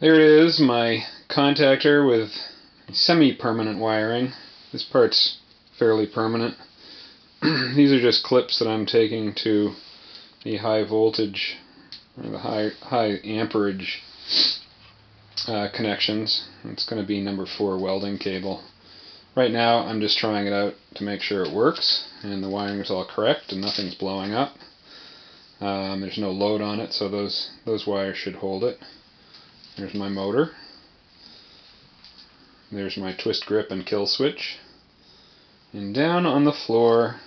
There it is, my contactor with semi-permanent wiring. This part's fairly permanent. These are just clips that I'm taking to the high voltage or the high high amperage uh, connections. It's going to be number 4 welding cable. Right now I'm just trying it out to make sure it works and the wiring is all correct and nothing's blowing up. Um, there's no load on it so those those wires should hold it. There's my motor. There's my twist grip and kill switch. And down on the floor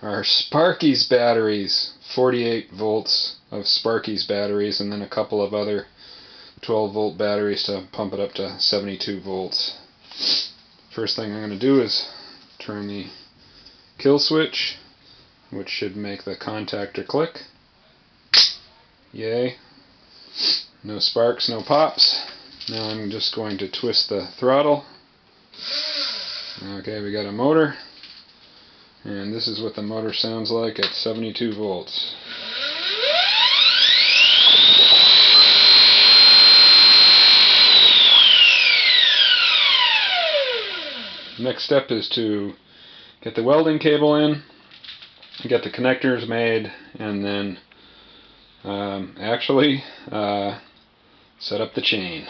are Sparky's batteries. 48 volts of Sparky's batteries and then a couple of other 12 volt batteries to pump it up to 72 volts. First thing I'm going to do is turn the kill switch which should make the contactor click. Yay. No sparks, no pops. Now I'm just going to twist the throttle. Okay, we got a motor. And this is what the motor sounds like at 72 volts. Next step is to get the welding cable in, get the connectors made, and then um, actually uh, set up the chain.